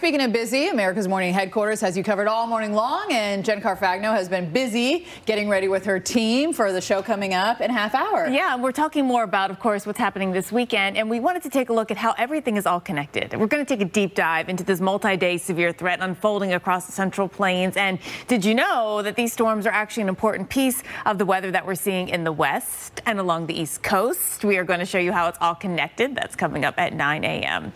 speaking of busy, America's Morning headquarters has you covered all morning long, and Jen Carfagno has been busy getting ready with her team for the show coming up in half hour. Yeah, we're talking more about, of course, what's happening this weekend, and we wanted to take a look at how everything is all connected. We're going to take a deep dive into this multi-day severe threat unfolding across the Central Plains. And did you know that these storms are actually an important piece of the weather that we're seeing in the west and along the east coast? We are going to show you how it's all connected. That's coming up at 9 a.m.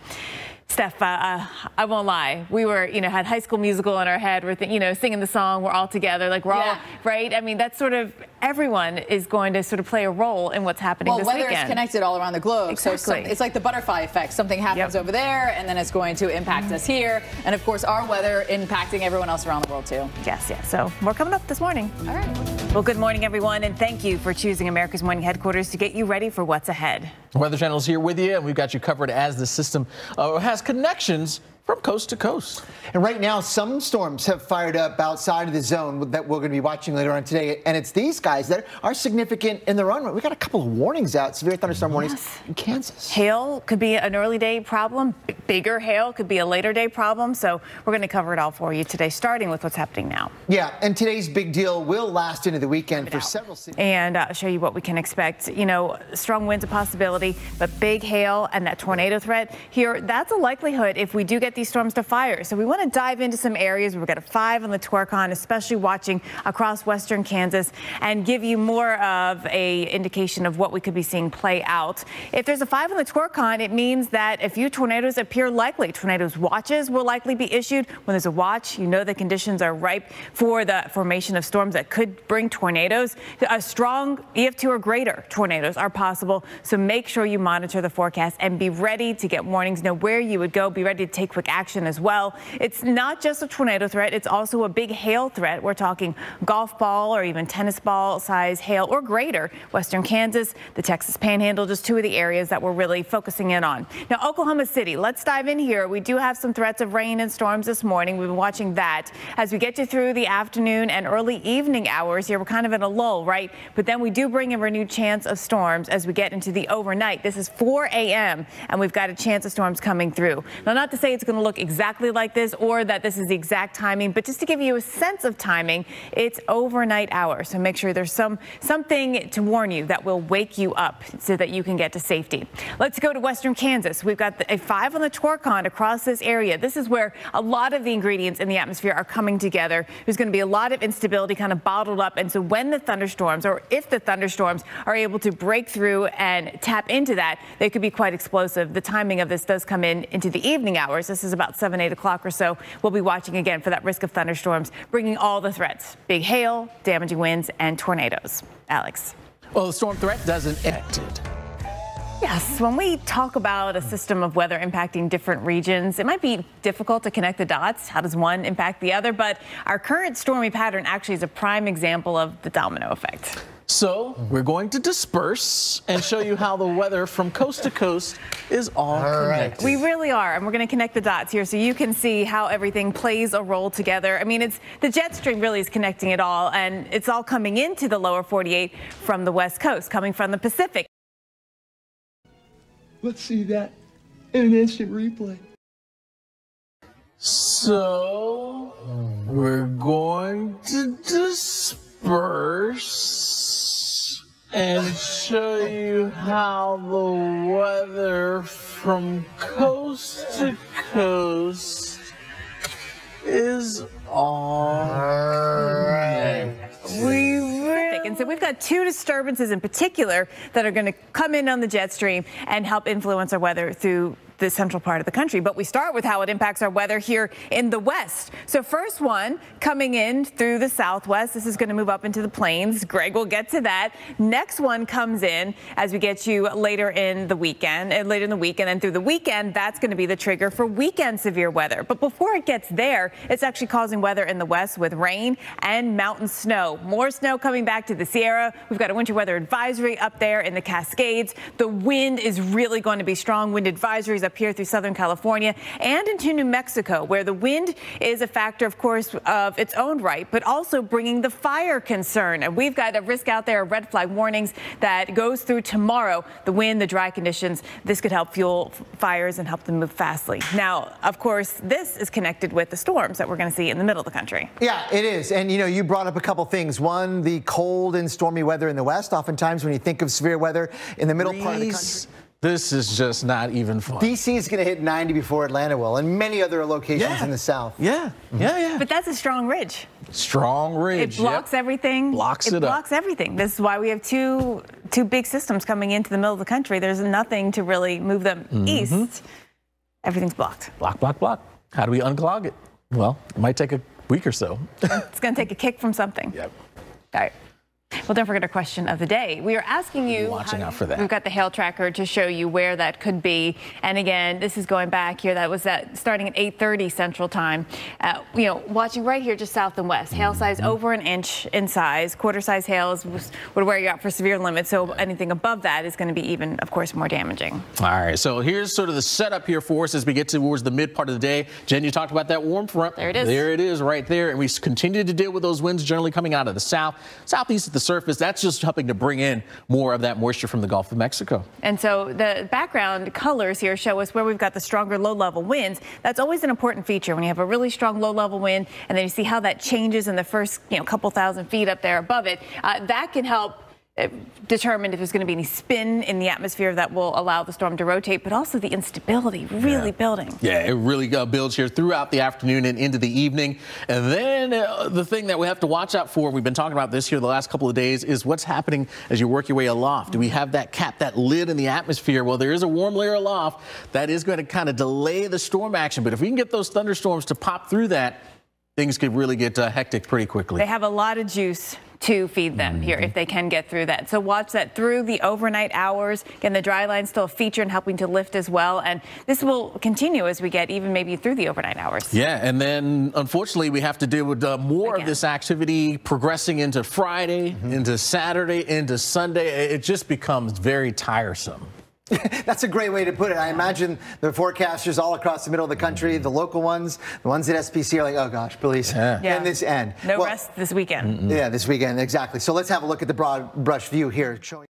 Steph, uh, I won't lie. We were, you know, had High School Musical in our head. We're, you know, singing the song. We're all together. Like we're yeah. all right. I mean, that's sort of everyone is going to sort of play a role in what's happening well, this weather weekend. is connected all around the globe. Exactly. So some, it's like the butterfly effect. Something happens yep. over there, and then it's going to impact us here. And of course, our weather impacting everyone else around the world too. Yes, yes. So more coming up this morning. All right. Well, good morning, everyone, and thank you for choosing America's Morning Headquarters to get you ready for what's ahead. Weather Channel is here with you, and we've got you covered as the system uh, has connections from coast to coast. And right now, some storms have fired up outside of the zone that we're going to be watching later on today. And it's these guys that are significant in the run. We got a couple of warnings out, severe thunderstorm yes. warnings in Kansas. Hail could be an early day problem. B bigger hail could be a later day problem. So we're going to cover it all for you today, starting with what's happening now. Yeah, and today's big deal will last into the weekend for out. several cities. And uh, show you what we can expect. You know, strong winds a possibility, but big hail and that tornado threat here, that's a likelihood if we do get these storms to fire. So we want to dive into some areas. Where we've got a five on the Torcon, especially watching across western Kansas and give you more of a indication of what we could be seeing play out. If there's a five on the Torcon, it means that a few tornadoes appear likely. Tornadoes watches will likely be issued. When there's a watch, you know the conditions are ripe for the formation of storms that could bring tornadoes. A strong EF2 or greater tornadoes are possible. So make sure you monitor the forecast and be ready to get warnings. Know where you would go. Be ready to take action as well. It's not just a tornado threat, it's also a big hail threat. We're talking golf ball or even tennis ball size hail or greater. Western Kansas, the Texas Panhandle, just two of the areas that we're really focusing in on. Now, Oklahoma City, let's dive in here. We do have some threats of rain and storms this morning. We've been watching that. As we get you through the afternoon and early evening hours here, we're kind of in a lull, right? But then we do bring a renewed chance of storms as we get into the overnight. This is 4 a.m. and we've got a chance of storms coming through. Now, not to say it's going to look exactly like this or that this is the exact timing, but just to give you a sense of timing, it's overnight hours. So make sure there's some something to warn you that will wake you up so that you can get to safety. Let's go to western Kansas. We've got a five on the Torcon across this area. This is where a lot of the ingredients in the atmosphere are coming together. There's going to be a lot of instability kind of bottled up. And so when the thunderstorms or if the thunderstorms are able to break through and tap into that, they could be quite explosive. The timing of this does come in into the evening hours. This is about 7, 8 o'clock or so. We'll be watching again for that risk of thunderstorms, bringing all the threats big hail, damaging winds, and tornadoes. Alex. Well, the storm threat doesn't end. Yes, when we talk about a system of weather impacting different regions, it might be difficult to connect the dots. How does one impact the other? But our current stormy pattern actually is a prime example of the domino effect. So we're going to disperse and show you how the weather from coast to coast is all, all connected. Right. We really are, and we're going to connect the dots here so you can see how everything plays a role together. I mean, it's the jet stream really is connecting it all, and it's all coming into the lower 48 from the west coast, coming from the Pacific. Let's see that in an instant replay. So we're going to disperse and show you how the weather from coast to coast is all right. We and so we've got two disturbances in particular that are going to come in on the jet stream and help influence our weather through the central part of the country. But we start with how it impacts our weather here in the west. So first one coming in through the southwest. This is going to move up into the plains. Greg will get to that. Next one comes in as we get you later in the weekend, and uh, later in the week, and then through the weekend, that's going to be the trigger for weekend severe weather. But before it gets there, it's actually causing weather in the west with rain and mountain snow. More snow coming back to the Sierra. We've got a winter weather advisory up there in the Cascades. The wind is really going to be strong. Wind advisories up here through Southern California and into New Mexico, where the wind is a factor, of course, of its own right, but also bringing the fire concern. And we've got a risk out there, red flag warnings that goes through tomorrow. The wind, the dry conditions, this could help fuel fires and help them move fastly. Now, of course, this is connected with the storms that we're going to see in the middle of the country. Yeah, it is. And you know, you brought up a couple things. One, the cold and stormy weather in the west. Oftentimes, when you think of severe weather in the middle part of the country. This is just not even fun. DC is going to hit 90 before Atlanta will, and many other locations Yeah. in the south. Yeah, yeah, yeah. But that's a strong ridge. Strong ridge. It blocks yep. everything. Blocks it it up. blocks everything. This is why we have two two big systems coming into the middle of the country. There's nothing to really move them Mm-hmm. east. Everything's blocked. Block, block, block. How do we unclog it? Well, it might take a week or so. It's going to take a kick from something. Yep. All right. Well, don't forget our question of the day. We are asking you. Watching out for that. We've got the hail tracker to show you where that could be. And again, this is going back here. That was that starting at 8:30 Central Time. Uh, you know, watching right here, just south and west. Hail size Mm-hmm. over an inch in size. Quarter size hail is, would wear you out for severe limits. So anything above that is going to be even, of course, more damaging. All right, so here's sort of the setup here for us as we get towards the mid part of the day. Jen, you talked about that warm front. There it is. There it is right there. And we continue to deal with those winds generally coming out of the south, southeast at the surface. That's just helping to bring in more of that moisture from the Gulf of Mexico. And so the background colors here show us where we've got the stronger low level winds. That's always an important feature when you have a really strong low level wind and then you see how that changes in the first you know, couple thousand feet up there above it. Uh, that can help uh, determine if there's going to be any spin in the atmosphere that will allow the storm to rotate, but also the instability really building. Yeah, it really uh, builds here throughout the afternoon and into the evening. And then uh, the thing that we have to watch out for, we've been talking about this here the last couple of days, is what's happening as you work your way aloft. Do we have that cap, that lid in the atmosphere? Well, there is a warm layer aloft that is going to kind of delay the storm action. But if we can get those thunderstorms to pop through that, things could really get uh, hectic pretty quickly. They have a lot of juice to feed them here if they can get through that. So watch that through the overnight hours. Again, the dry line still a feature in helping to lift as well. And this will continue as we get even maybe through the overnight hours. Yeah, and then unfortunately we have to deal with uh, more Again. of this activity progressing into Friday, into Saturday, into Sunday. It just becomes very tiresome. That's a great way to put it. I imagine the forecasters all across the middle of the country, the local ones, the ones at SPC are like, oh gosh, please, Yeah. Yeah. can this end? No Well, rest this weekend. Yeah, this weekend, exactly. So let's have a look at the broad brush view here. Showing